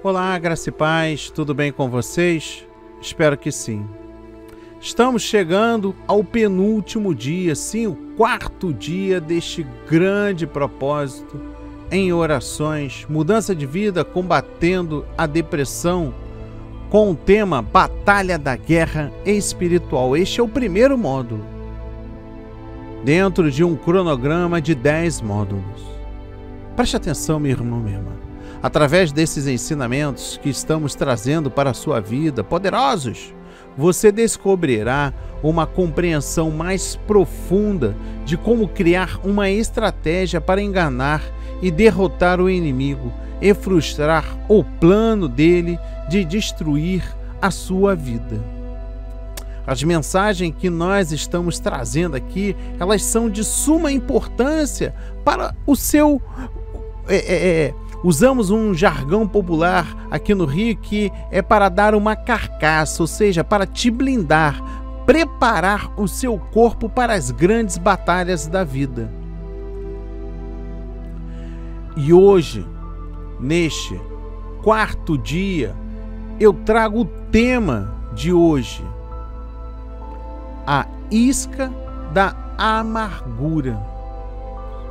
Olá, graça e paz, tudo bem com vocês? Espero que sim. Estamos chegando ao penúltimo dia, sim, o quarto dia deste grande propósito em orações, mudança de vida, combatendo a depressão, com o tema Batalha da Guerra Espiritual. Este é o primeiro módulo, dentro de um cronograma de 10 módulos. Preste atenção, meu irmão, minha irmã. Através desses ensinamentos que estamos trazendo para a sua vida, poderosos, você descobrirá uma compreensão mais profunda de como criar uma estratégia para enganar e derrotar o inimigo e frustrar o plano dele de destruir a sua vida. As mensagens que nós estamos trazendo aqui, elas são de suma importância para o seu é, é, é Usamos um jargão popular aqui no Rio que é para dar uma carcaça, ou seja, para te blindar, preparar o seu corpo para as grandes batalhas da vida. E hoje, neste quarto dia, eu trago o tema de hoje: a isca da amargura.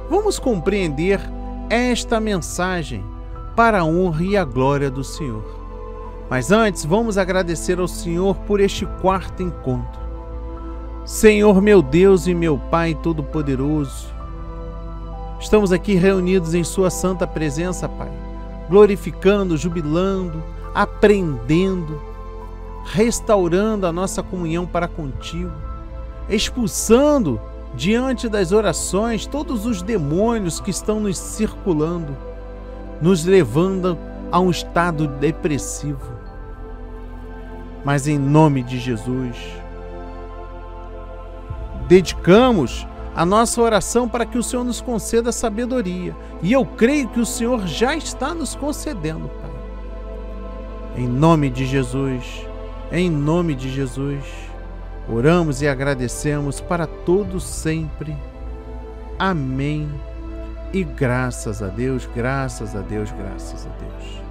Vamos compreender esta mensagem para a honra e a glória do Senhor. Mas antes, vamos agradecer ao Senhor por este quarto encontro. Senhor, meu Deus e meu Pai Todo-Poderoso, estamos aqui reunidos em Sua santa presença, Pai, glorificando, jubilando, aprendendo, restaurando a nossa comunhão para contigo, expulsando diante das orações todos os demônios que estão nos circulando, nos levando a um estado depressivo. Mas em nome de Jesus, dedicamos a nossa oração para que o Senhor nos conceda sabedoria. E eu creio que o Senhor já está nos concedendo, Pai. Em nome de Jesus, em nome de Jesus. Oramos e agradecemos para todos sempre. Amém. E graças a Deus, graças a Deus, graças a Deus.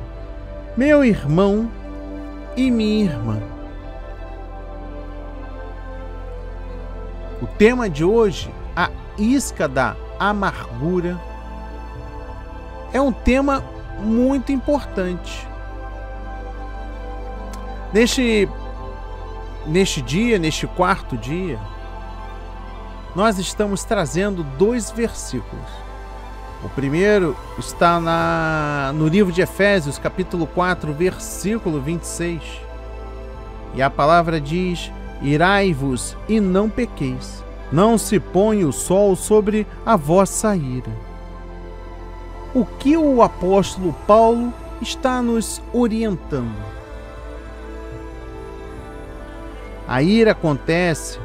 Meu irmão e minha irmã. O tema de hoje, a isca da amargura, é um tema muito importante. Neste neste dia, neste quarto dia, nós estamos trazendo dois versículos. O primeiro está na, no livro de Efésios, capítulo 4, versículo 26. E a palavra diz: Irai-vos e não pequeis, não se põe o sol sobre a vossa ira. O que o apóstolo Paulo está nos orientando? A ira acontece,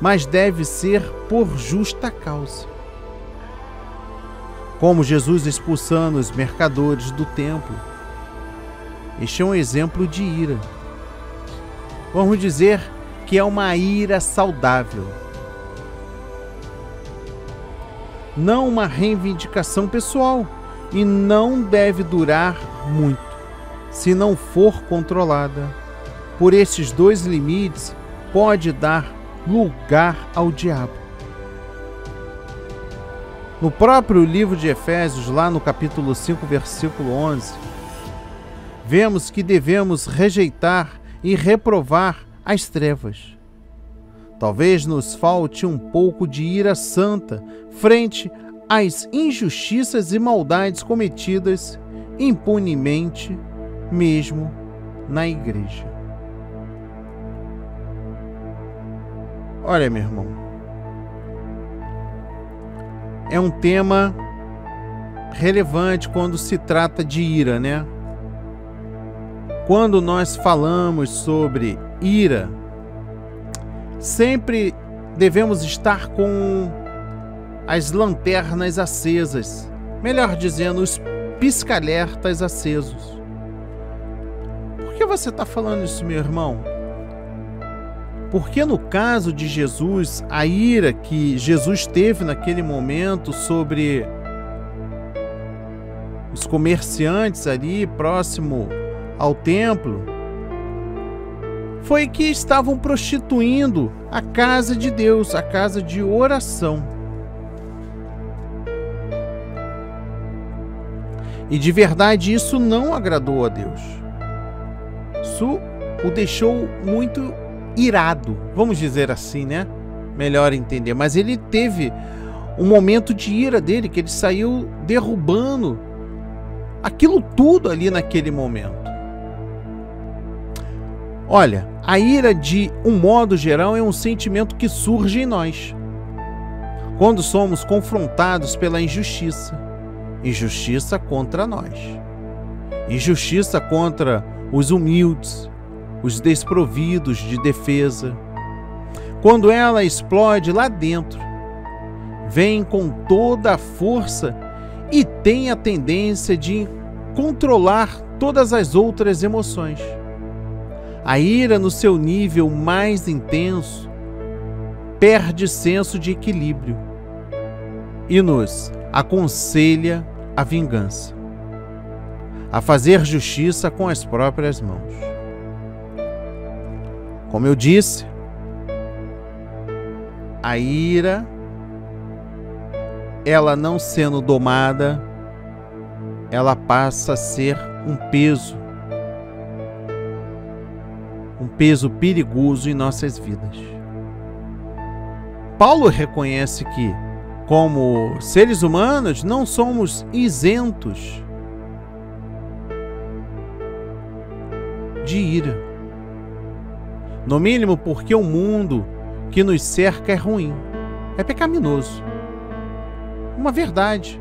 mas deve ser por justa causa. Como Jesus expulsando os mercadores do templo. Este é um exemplo de ira. Vamos dizer que é uma ira saudável. Não uma reivindicação pessoal e não deve durar muito se não for controlada por esses dois limites pode dar lugar ao diabo. No próprio livro de Efésios, lá no capítulo 5, versículo 11, vemos que devemos rejeitar e reprovar as trevas. Talvez nos falte um pouco de ira santa frente às injustiças e maldades cometidas impunemente, mesmo na igreja. Olha, meu irmão, é um tema relevante quando se trata de ira, né? Quando nós falamos sobre ira, sempre devemos estar com as lanternas acesas, melhor dizendo, os pisca-alertas acesos. Por que você está falando isso, meu irmão? Porque no caso de Jesus, a ira que Jesus teve naquele momento sobre os comerciantes ali próximo ao templo foi que estavam prostituindo a casa de Deus, a casa de oração. E de verdade isso não agradou a Deus. Isso o deixou muito irado, vamos dizer assim, né? Melhor entender. Mas ele teve um momento de ira dele, que ele saiu derrubando aquilo tudo ali naquele momento. Olha, a ira, de um modo geral, é um sentimento que surge em nós quando somos confrontados pela injustiça. Injustiça contra nós, injustiça contra os humildes, os desprovidos de defesa. Quando ela explode lá dentro, vem com toda a força e tem a tendência de controlar todas as outras emoções. A ira, no seu nível mais intenso, perde senso de equilíbrio e nos aconselha a vingança, a fazer justiça com as próprias mãos. Como eu disse, a ira, ela não sendo domada, ela passa a ser um peso, um peso perigoso em nossas vidas. Paulo reconhece que, como seres humanos, não somos isentos de ira. No mínimo porque o mundo que nos cerca é ruim, é pecaminoso. Uma verdade.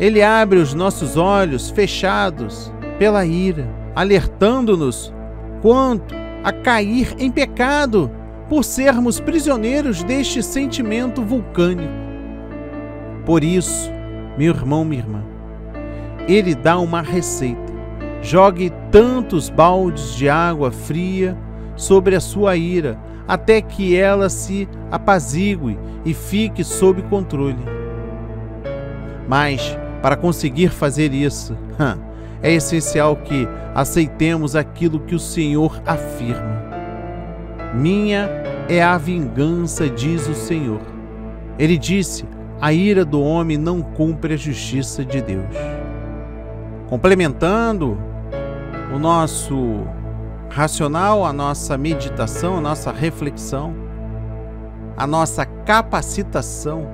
Ele abre os nossos olhos fechados pela ira, alertando-nos quanto a cair em pecado por sermos prisioneiros deste sentimento vulcânico. Por isso, meu irmão, minha irmã, ele dá uma receita Jogue tantos baldes de água fria sobre a sua ira, até que ela se apazigue e fique sob controle. Mas, para conseguir fazer isso, é essencial que aceitemos aquilo que o Senhor afirma. Minha é a vingança, diz o Senhor. Ele disse: a ira do homem não cumpre a justiça de Deus. Complementando o nosso racional, a nossa meditação, a nossa reflexão, a nossa capacitação.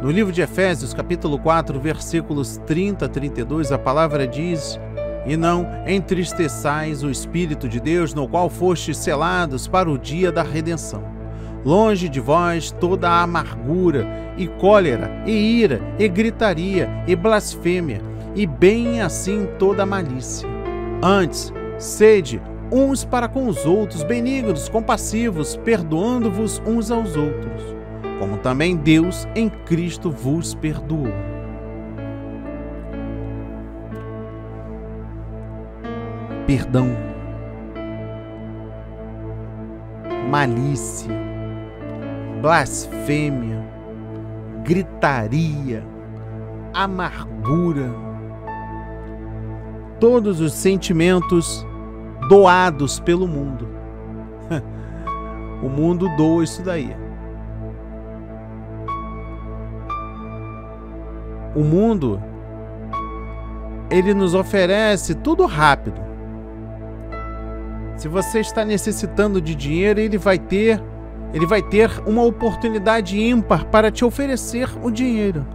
No livro de Efésios, capítulo 4, versículos 30 a 32, a palavra diz: E não entristeçais o Espírito de Deus, no qual fostes selados para o dia da redenção. Longe de vós toda a amargura, e cólera, e ira, e gritaria, e blasfêmia e bem assim toda malícia. Antes, sede uns para com os outros, benignos, compassivos, perdoando-vos uns aos outros, como também Deus em Cristo vos perdoou. Perdão, malícia, blasfêmia, gritaria, amargura, todos os sentimentos doados pelo mundo. o mundo doa isso daí. O mundo ele nos oferece tudo rápido. Se você está necessitando de dinheiro, ele vai ter ele vai ter uma oportunidade ímpar para te oferecer o dinheiro.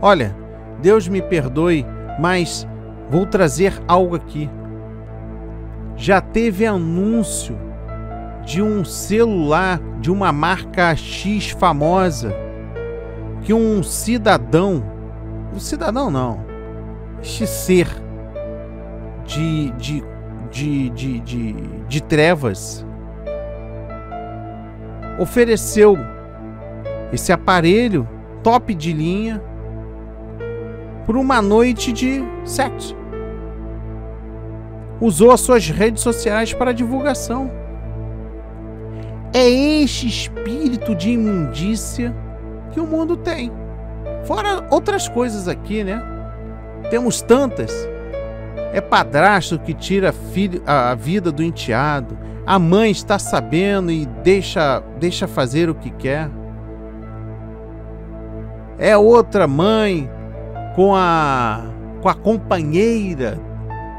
Olha, Deus me perdoe, mas vou trazer algo aqui. Já teve anúncio de um celular de uma marca X famosa que um cidadão, um cidadão não, este ser de, de, de, de, de, de trevas ofereceu esse aparelho top de linha por uma noite de sexo. Usou as suas redes sociais para divulgação. É este espírito de imundícia que o mundo tem. Fora outras coisas aqui, né? Temos tantas. É padrasto que tira a vida do enteado. A mãe está sabendo e deixa, deixa fazer o que quer. É outra mãe com a, com a companheira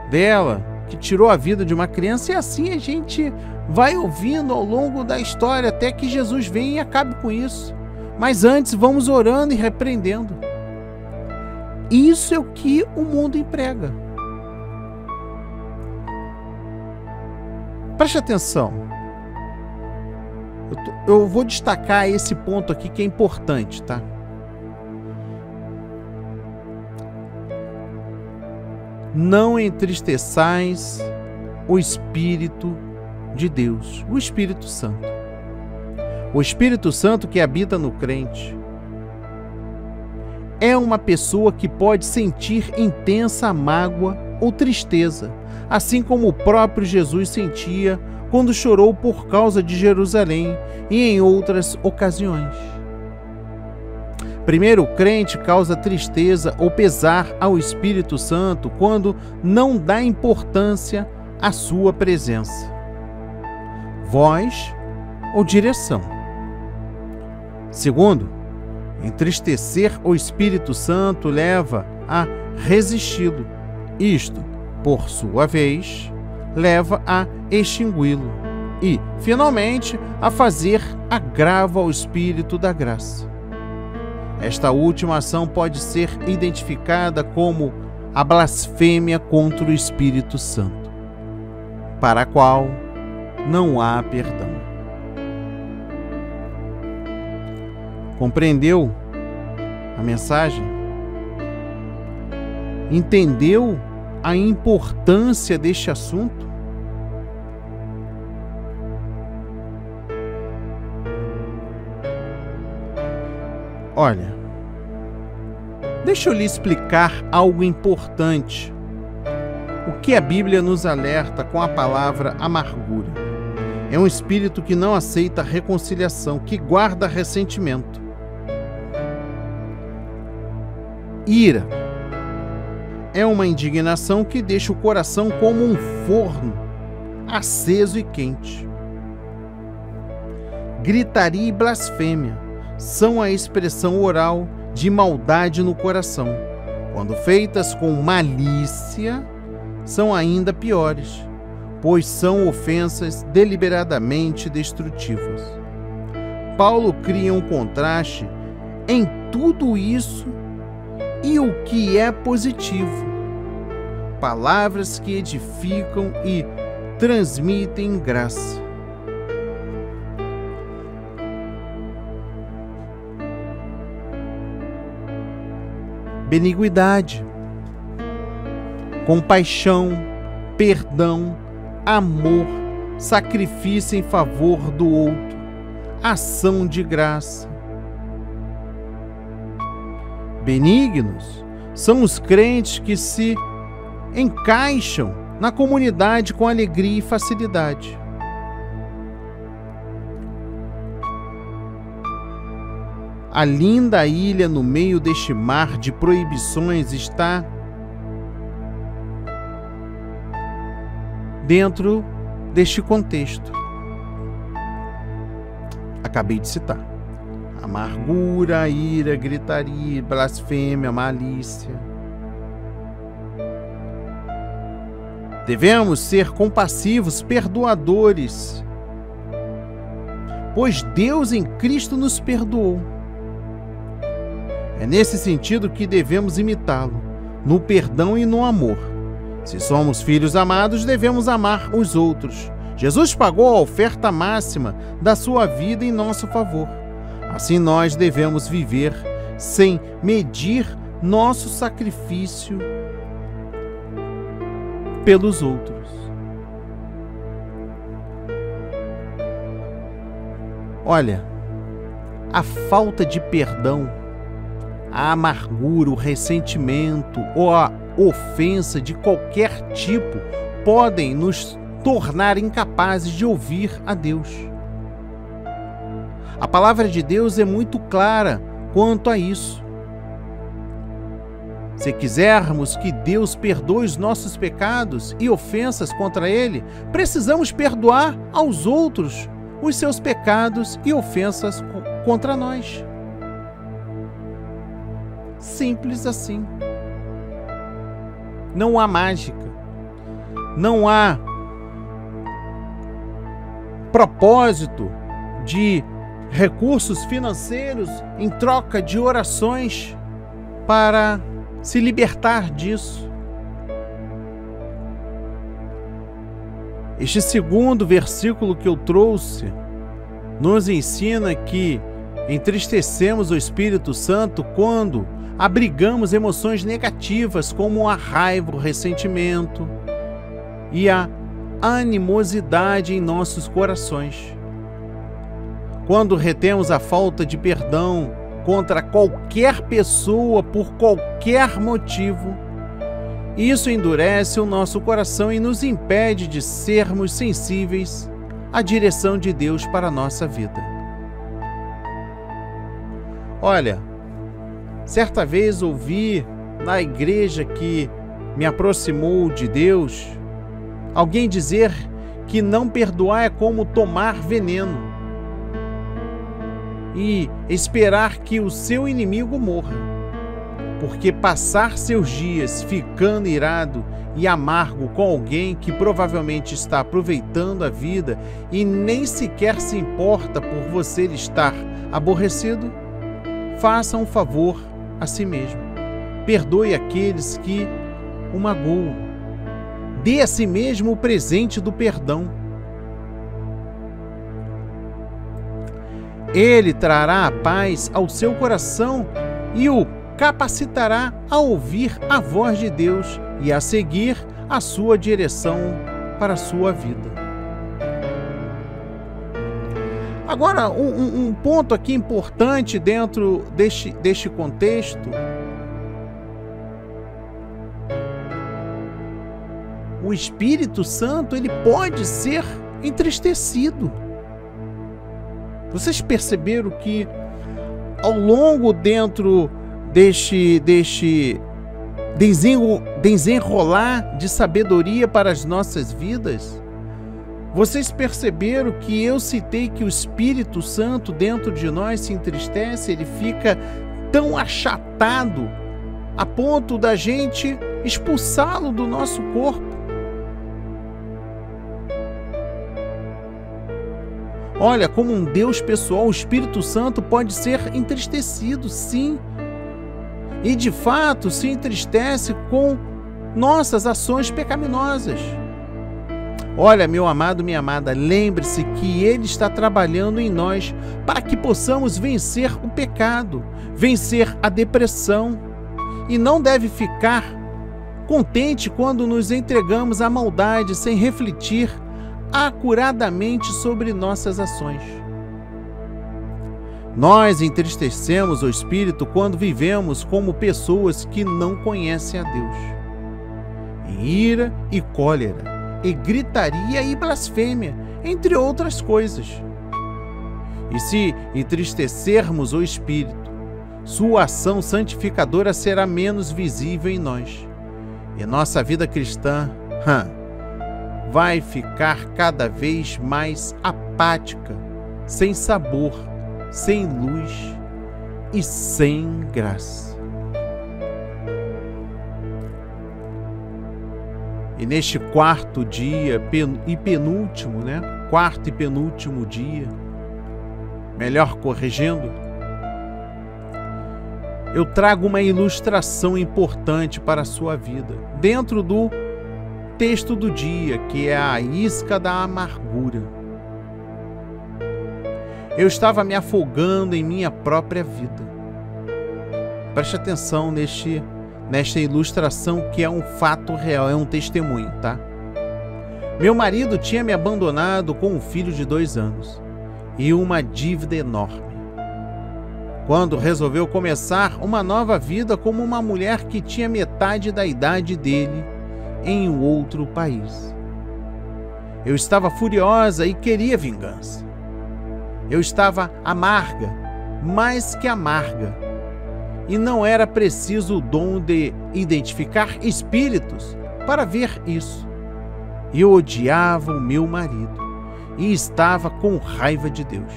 dela que tirou a vida de uma criança. E assim a gente vai ouvindo ao longo da história até que Jesus venha e acabe com isso. Mas antes, vamos orando e repreendendo. Isso é o que o mundo emprega. Preste atenção. Eu, tô, eu, vou destacar esse ponto aqui que é importante, tá? Não entristeçais o Espírito de Deus, o Espírito Santo. O Espírito Santo que habita no crente é uma pessoa que pode sentir intensa mágoa ou tristeza, assim como o próprio Jesus sentia quando chorou por causa de Jerusalém e em outras ocasiões. Primeiro, o crente causa tristeza ou pesar ao Espírito Santo quando não dá importância à sua presença, voz ou direção. Segundo, entristecer o Espírito Santo leva a resisti-lo. Isto, por sua vez, leva a extingui-lo e, finalmente, a fazer agravo ao Espírito da graça. Esta última ação pode ser identificada como a blasfêmia contra o Espírito Santo, para a qual não há perdão. Compreendeu a mensagem? Entendeu a importância deste assunto? Olha, deixa eu lhe explicar algo importante. O que a Bíblia nos alerta com a palavra amargura? É um espírito que não aceita reconciliação, que guarda ressentimento. Ira é uma indignação que deixa o coração como um forno, aceso e quente. Gritaria e blasfêmia são a expressão oral de maldade no coração. Quando feitas com malícia, são ainda piores, pois são ofensas deliberadamente destrutivas. Paulo cria um contraste em tudo isso e o que é positivo. Palavras que edificam e transmitem graça. Beniguidade, compaixão, perdão, amor, sacrifício em favor do outro, ação de graça. Benignos são os crentes que se encaixam na comunidade com alegria e facilidade. A linda ilha no meio deste mar de proibições está dentro deste contexto. Acabei de citar. Amargura, ira, gritaria, blasfêmia, malícia. Devemos ser compassivos, perdoadores, pois Deus em Cristo nos perdoou. É nesse sentido que devemos imitá-lo, no perdão e no amor. Se somos filhos amados, devemos amar os outros. Jesus pagou a oferta máxima da sua vida em nosso favor. Assim nós devemos viver sem medir nosso sacrifício pelos outros. Olha, a falta de perdão a amargura, o ressentimento ou a ofensa de qualquer tipo podem nos tornar incapazes de ouvir a Deus. A palavra de Deus é muito clara quanto a isso. Se quisermos que Deus perdoe os nossos pecados e ofensas contra Ele, precisamos perdoar aos outros os seus pecados e ofensas contra nós. Simples assim. Não há mágica. Não há propósito de recursos financeiros em troca de orações para se libertar disso. Este segundo versículo que eu trouxe nos ensina que entristecemos o Espírito Santo quando abrigamos emoções negativas como a raiva, o ressentimento e a animosidade em nossos corações. Quando retemos a falta de perdão contra qualquer pessoa por qualquer motivo, isso endurece o nosso coração e nos impede de sermos sensíveis à direção de Deus para a nossa vida. Olha, certa vez ouvi na igreja que me aproximou de Deus alguém dizer que não perdoar é como tomar veneno e esperar que o seu inimigo morra. Porque passar seus dias ficando irado e amargo com alguém que provavelmente está aproveitando a vida e nem sequer se importa por você estar aborrecido, faça um favor a si mesmo. Perdoe aqueles que o magoam. Dê a si mesmo o presente do perdão Ele trará a paz ao seu coração e o capacitará a ouvir a voz de Deus e a seguir a sua direção para a sua vida. Agora, um, um ponto aqui importante dentro deste, deste contexto. O Espírito Santo ele pode ser entristecido. Vocês perceberam que ao longo dentro deste deste desenrolar de sabedoria para as nossas vidas, vocês perceberam que eu citei que o Espírito Santo dentro de nós se entristece, ele fica tão achatado a ponto da gente expulsá-lo do nosso corpo. Olha, como um Deus pessoal, o Espírito Santo pode ser entristecido, sim. E de fato se entristece com nossas ações pecaminosas. Olha, meu amado, minha amada, lembre-se que Ele está trabalhando em nós para que possamos vencer o pecado, vencer a depressão. E não deve ficar contente quando nos entregamos à maldade sem refletir acuradamente sobre nossas ações. Nós entristecemos o espírito quando vivemos como pessoas que não conhecem a Deus. Em ira e cólera, e gritaria e blasfêmia, entre outras coisas. E se entristecermos o espírito, sua ação santificadora será menos visível em nós. E nossa vida cristã, vai ficar cada vez mais apática, sem sabor, sem luz e sem graça. E neste quarto dia e penúltimo, né? Quarto e penúltimo dia, melhor corrigindo, eu trago uma ilustração importante para a sua vida, dentro do texto do dia, que é a isca da amargura. Eu estava me afogando em minha própria vida. Preste atenção neste, nesta ilustração que é um fato real, é um testemunho, tá? Meu marido tinha me abandonado com um filho de dois anos e uma dívida enorme. Quando resolveu começar uma nova vida como uma mulher que tinha metade da idade dele em um outro país. Eu estava furiosa e queria vingança. Eu estava amarga, mais que amarga. E não era preciso o dom de identificar espíritos para ver isso. Eu odiava o meu marido e estava com raiva de Deus.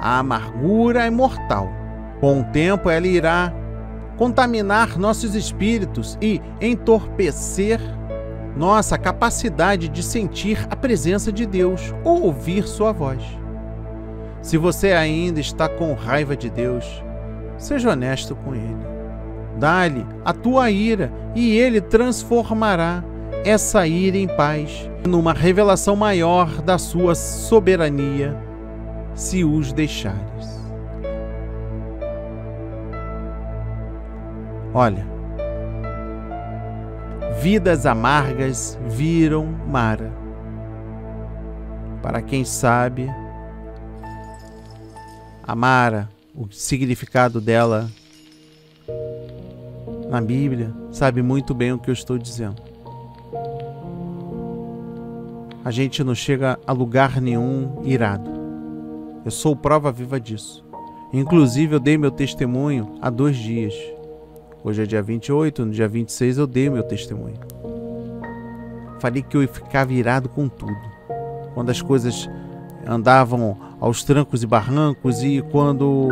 A amargura é mortal. Com o tempo, ela irá contaminar nossos espíritos e entorpecer nossa capacidade de sentir a presença de Deus ou ouvir Sua voz. Se você ainda está com raiva de Deus, seja honesto com Ele. Dá-lhe a tua ira e Ele transformará essa ira em paz, numa revelação maior da Sua soberania, se os deixares. Olha, vidas amargas viram Mara. Para quem sabe, a Mara, o significado dela na Bíblia, sabe muito bem o que eu estou dizendo. A gente não chega a lugar nenhum irado. Eu sou prova viva disso. Inclusive, eu dei meu testemunho há dois dias. Hoje é dia 28, no dia 26 eu dei meu testemunho. Falei que eu ia ficar virado com tudo. Quando as coisas andavam aos trancos e barrancos e quando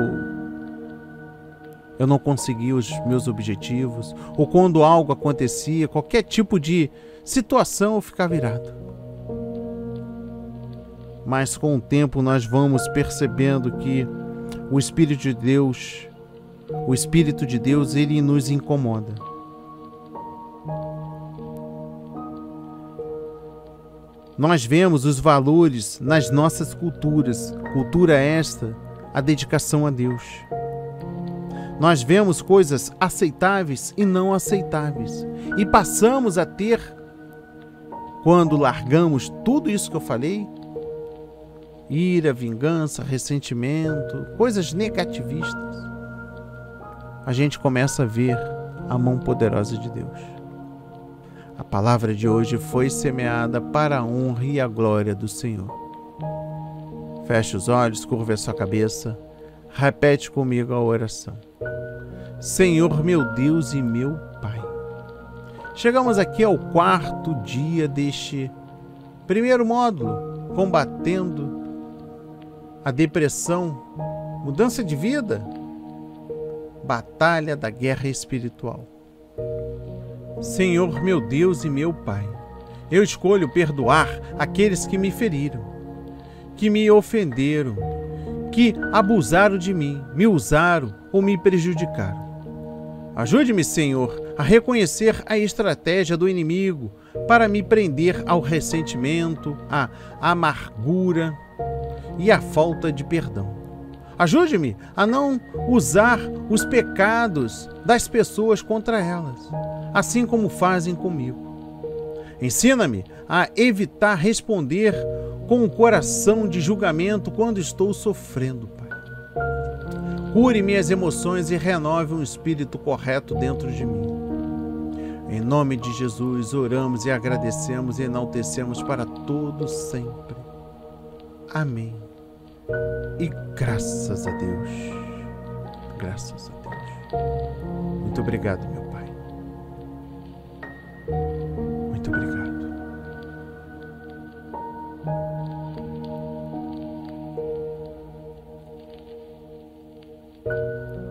eu não conseguia os meus objetivos, ou quando algo acontecia, qualquer tipo de situação eu ficava virado. Mas com o tempo nós vamos percebendo que o Espírito de Deus o Espírito de Deus, ele nos incomoda. Nós vemos os valores nas nossas culturas, cultura esta, a dedicação a Deus. Nós vemos coisas aceitáveis e não aceitáveis e passamos a ter, quando largamos tudo isso que eu falei, ira, vingança, ressentimento, coisas negativistas a gente começa a ver a mão poderosa de Deus. A palavra de hoje foi semeada para a honra e a glória do Senhor. Feche os olhos, curva a sua cabeça, repete comigo a oração. Senhor meu Deus e meu Pai. Chegamos aqui ao quarto dia deste primeiro módulo, combatendo a depressão, mudança de vida, batalha da guerra espiritual. Senhor meu Deus e meu Pai, eu escolho perdoar aqueles que me feriram, que me ofenderam, que abusaram de mim, me usaram ou me prejudicaram. Ajude-me, Senhor, a reconhecer a estratégia do inimigo para me prender ao ressentimento, à amargura e à falta de perdão. Ajude-me a não usar os pecados das pessoas contra elas, assim como fazem comigo. Ensina-me a evitar responder com um coração de julgamento quando estou sofrendo, Pai. Cure minhas emoções e renove um espírito correto dentro de mim. Em nome de Jesus, oramos e agradecemos e enaltecemos para todos sempre. Amém. E graças a Deus, graças a Deus. Muito obrigado, meu Pai. Muito obrigado. thank